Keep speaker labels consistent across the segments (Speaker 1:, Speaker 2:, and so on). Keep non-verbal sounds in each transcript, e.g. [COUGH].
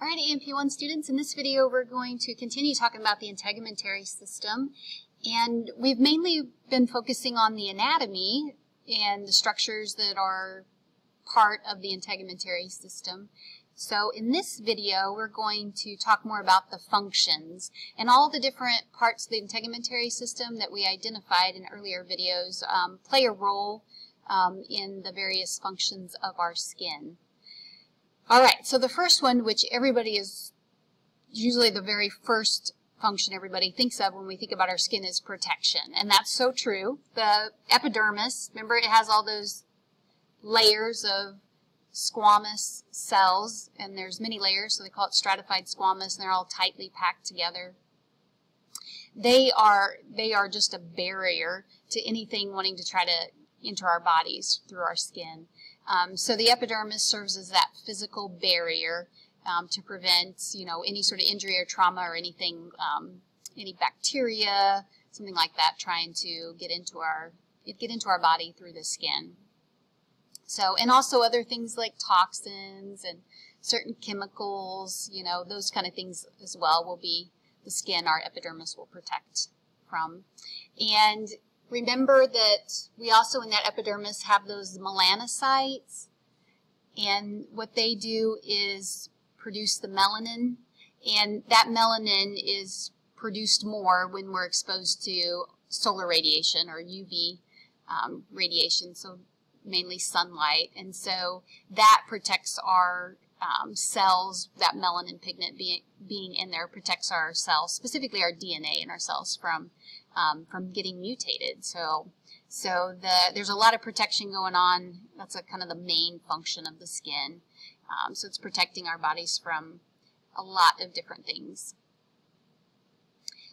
Speaker 1: All right, A&P1 students, in this video we're going to continue talking about the integumentary system. And we've mainly been focusing on the anatomy and the structures that are part of the integumentary system. So in this video, we're going to talk more about the functions and all the different parts of the integumentary system that we identified in earlier videos um, play a role um, in the various functions of our skin. All right, so the first one, which everybody is usually the very first function everybody thinks of when we think about our skin is protection. And that's so true. The epidermis, remember it has all those layers of squamous cells, and there's many layers, so they call it stratified squamous, and they're all tightly packed together. They are, they are just a barrier to anything wanting to try to enter our bodies through our skin. Um, so the epidermis serves as that physical barrier um, to prevent, you know, any sort of injury or trauma or anything, um, any bacteria, something like that, trying to get into our get into our body through the skin. So, and also other things like toxins and certain chemicals, you know, those kind of things as well will be the skin our epidermis will protect from. And Remember that we also in that epidermis have those melanocytes and what they do is produce the melanin and that melanin is produced more when we're exposed to solar radiation or UV um, radiation, so mainly sunlight. And so that protects our um, cells, that melanin pigment being, being in there protects our cells, specifically our DNA in our cells from um, from getting mutated. So, so the, there's a lot of protection going on. That's a, kind of the main function of the skin. Um, so it's protecting our bodies from a lot of different things.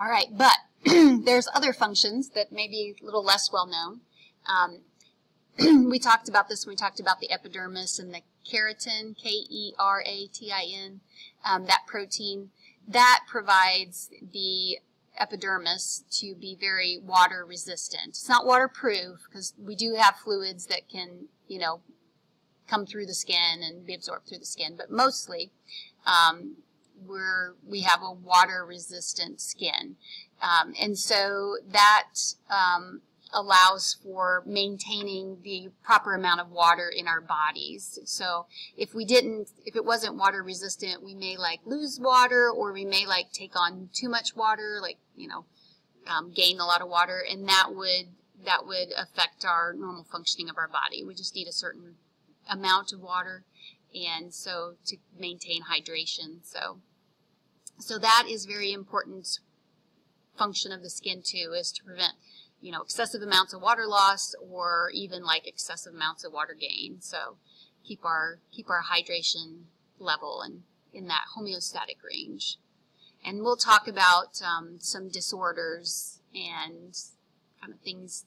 Speaker 1: All right, but [CLEARS THROAT] there's other functions that may be a little less well known. Um, [CLEARS THROAT] we talked about this when we talked about the epidermis and the keratin, K-E-R-A-T-I-N, um, that protein. That provides the epidermis to be very water resistant. It's not waterproof because we do have fluids that can, you know, come through the skin and be absorbed through the skin, but mostly um, we're, we have a water resistant skin. Um, and so that um, allows for maintaining the proper amount of water in our bodies. So if we didn't, if it wasn't water resistant, we may like lose water or we may like take on too much water, like, you know, um, gain a lot of water and that would, that would affect our normal functioning of our body. We just need a certain amount of water and so to maintain hydration. So, so that is very important function of the skin too, is to prevent you know, excessive amounts of water loss or even like excessive amounts of water gain. So keep our, keep our hydration level and in that homeostatic range. And we'll talk about um, some disorders and kind of things,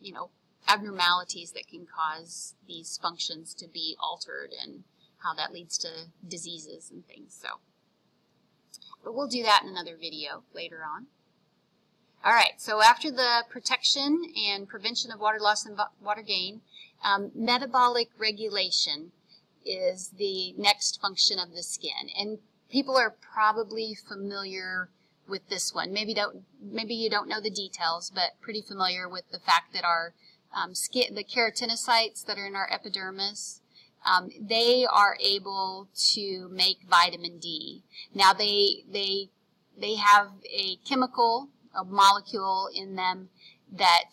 Speaker 1: you know, abnormalities that can cause these functions to be altered and how that leads to diseases and things. So, but we'll do that in another video later on. All right, so after the protection and prevention of water loss and water gain, um, metabolic regulation is the next function of the skin. And people are probably familiar with this one. Maybe don't, maybe you don't know the details, but pretty familiar with the fact that our um, skin, the keratinocytes that are in our epidermis, um, they are able to make vitamin D. Now they they they have a chemical a molecule in them that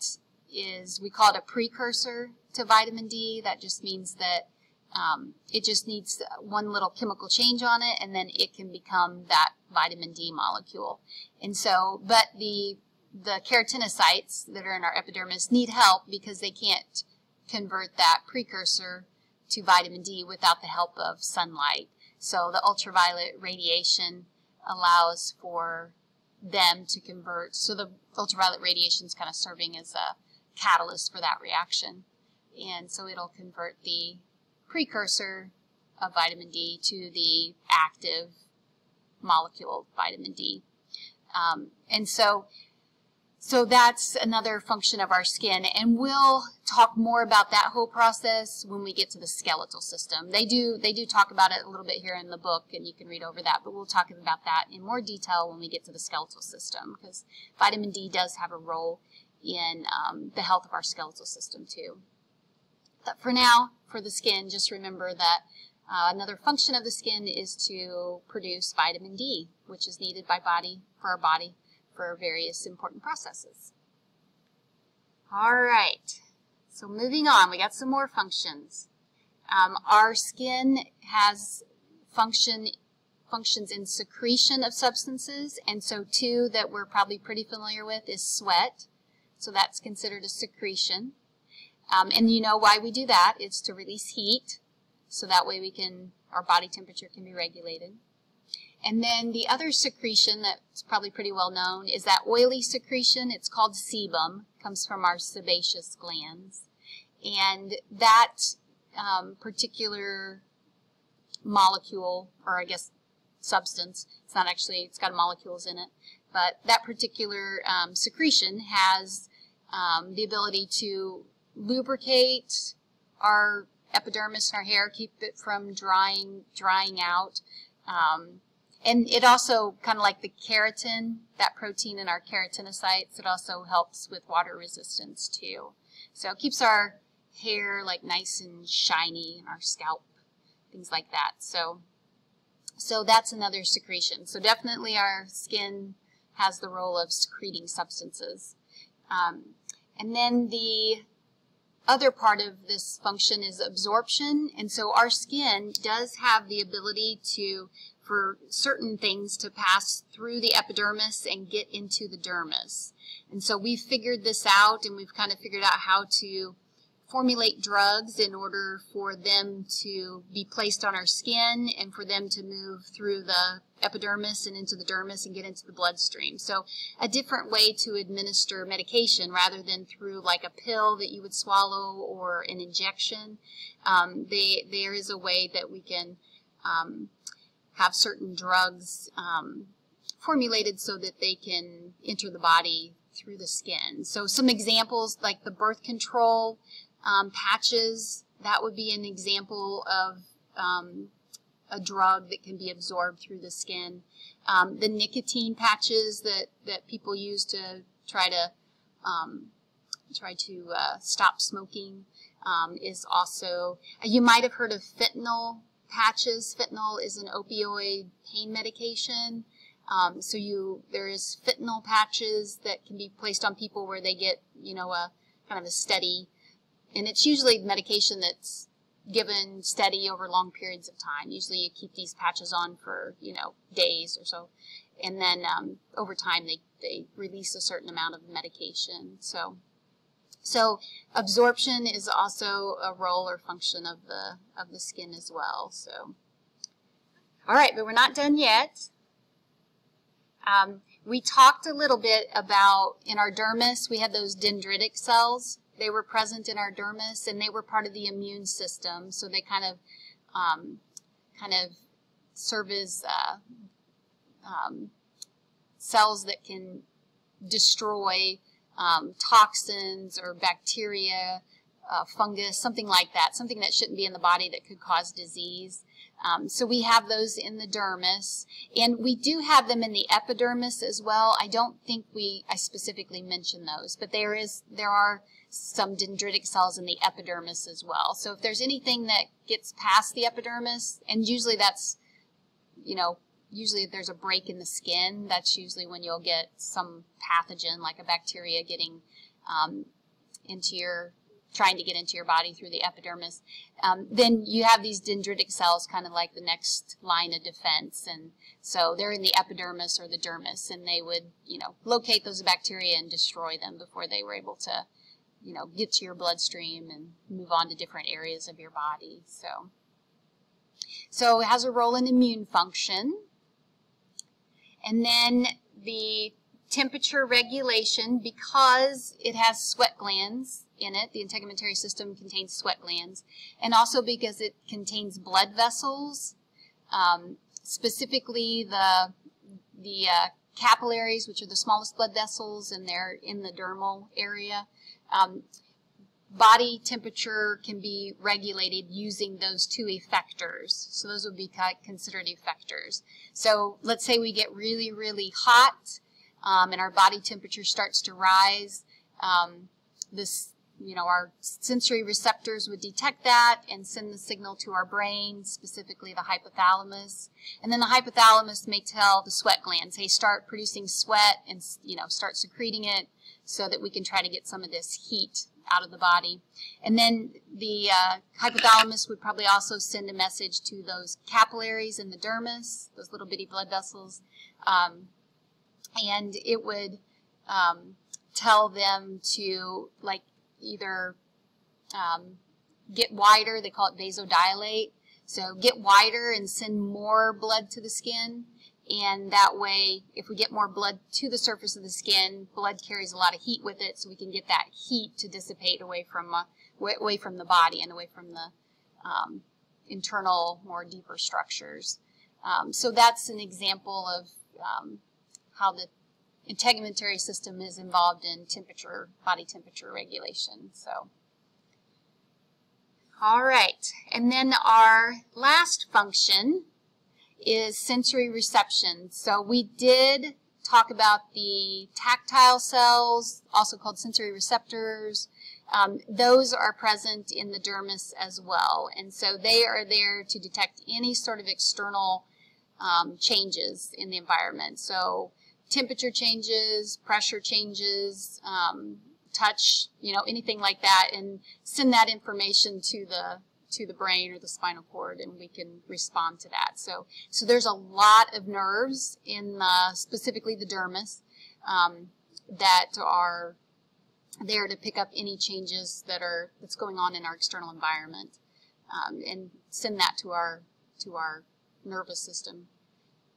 Speaker 1: is, we call it a precursor to vitamin D. That just means that um, it just needs one little chemical change on it and then it can become that vitamin D molecule. And so, but the, the keratinocytes that are in our epidermis need help because they can't convert that precursor to vitamin D without the help of sunlight. So the ultraviolet radiation allows for them to convert. So the ultraviolet radiation is kind of serving as a catalyst for that reaction. And so it'll convert the precursor of vitamin D to the active molecule vitamin D. Um, and so, so that's another function of our skin, and we'll talk more about that whole process when we get to the skeletal system. They do they do talk about it a little bit here in the book, and you can read over that, but we'll talk about that in more detail when we get to the skeletal system, because vitamin D does have a role in um, the health of our skeletal system too. But for now, for the skin, just remember that uh, another function of the skin is to produce vitamin D, which is needed by body for our body for various important processes. All right, so moving on, we got some more functions. Um, our skin has function functions in secretion of substances, and so two that we're probably pretty familiar with is sweat. So that's considered a secretion. Um, and you know why we do that. It's to release heat, so that way we can, our body temperature can be regulated. And then the other secretion that's probably pretty well known is that oily secretion. It's called sebum, comes from our sebaceous glands. And that um, particular molecule, or I guess substance, it's not actually, it's got molecules in it, but that particular um, secretion has um, the ability to lubricate our epidermis and our hair, keep it from drying, drying out. Um, and it also, kind of like the keratin, that protein in our keratinocytes, it also helps with water resistance too. So it keeps our hair like nice and shiny, our scalp, things like that. So, so that's another secretion. So definitely our skin has the role of secreting substances. Um, and then the other part of this function is absorption. And so our skin does have the ability to, for certain things to pass through the epidermis and get into the dermis. And so we've figured this out and we've kind of figured out how to formulate drugs in order for them to be placed on our skin and for them to move through the epidermis and into the dermis and get into the bloodstream. So a different way to administer medication rather than through like a pill that you would swallow or an injection. Um, they, there is a way that we can um, have certain drugs um, formulated so that they can enter the body through the skin. So some examples like the birth control um, patches, that would be an example of um, a drug that can be absorbed through the skin. Um, the nicotine patches that, that people use to try to um, try to uh, stop smoking um, is also, you might have heard of fentanyl patches. Fentanyl is an opioid pain medication. Um, so you, there is fentanyl patches that can be placed on people where they get, you know, a kind of a steady and it's usually medication that's given steady over long periods of time. Usually you keep these patches on for, you know, days or so. And then um, over time they, they release a certain amount of medication. So, so absorption is also a role or function of the, of the skin as well. So, all right, but we're not done yet. Um, we talked a little bit about, in our dermis, we had those dendritic cells. They were present in our dermis, and they were part of the immune system. So they kind of, um, kind of serve as uh, um, cells that can destroy um, toxins or bacteria, uh, fungus, something like that, something that shouldn't be in the body that could cause disease. Um, so we have those in the dermis, and we do have them in the epidermis as well. I don't think we, I specifically mentioned those, but there is, there are some dendritic cells in the epidermis as well. So if there's anything that gets past the epidermis, and usually that's, you know, usually there's a break in the skin, that's usually when you'll get some pathogen like a bacteria getting um, into your, trying to get into your body through the epidermis. Um, then you have these dendritic cells kind of like the next line of defense. And so they're in the epidermis or the dermis, and they would, you know, locate those bacteria and destroy them before they were able to you know, get to your bloodstream and move on to different areas of your body. So, so it has a role in immune function. And then the temperature regulation, because it has sweat glands in it, the integumentary system contains sweat glands, and also because it contains blood vessels, um, specifically the, the uh, capillaries, which are the smallest blood vessels, and they're in the dermal area. Um, body temperature can be regulated using those two effectors. So those would be considered effectors. So let's say we get really, really hot um, and our body temperature starts to rise. Um, this, you know, our sensory receptors would detect that and send the signal to our brain, specifically the hypothalamus. And then the hypothalamus may tell the sweat glands, hey, start producing sweat and, you know, start secreting it so that we can try to get some of this heat out of the body. And then the uh, hypothalamus would probably also send a message to those capillaries in the dermis, those little bitty blood vessels, um, and it would um, tell them to like either um, get wider, they call it vasodilate, so get wider and send more blood to the skin and that way if we get more blood to the surface of the skin blood carries a lot of heat with it so we can get that heat to dissipate away from uh, away from the body and away from the um, internal more deeper structures. Um, so that's an example of um, how the integumentary system is involved in temperature body temperature regulation so. All right. And then our last function is sensory reception. So we did talk about the tactile cells, also called sensory receptors. Um, those are present in the dermis as well. And so they are there to detect any sort of external um, changes in the environment. So temperature changes, pressure changes, um, touch, you know, anything like that, and send that information to the to the brain or the spinal cord and we can respond to that. So, so there's a lot of nerves in the, specifically the dermis um, that are there to pick up any changes that are that's going on in our external environment um, and send that to our to our nervous system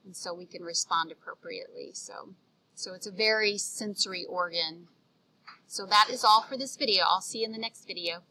Speaker 1: and so we can respond appropriately. So so it's a very sensory organ. So that is all for this video. I'll see you in the next video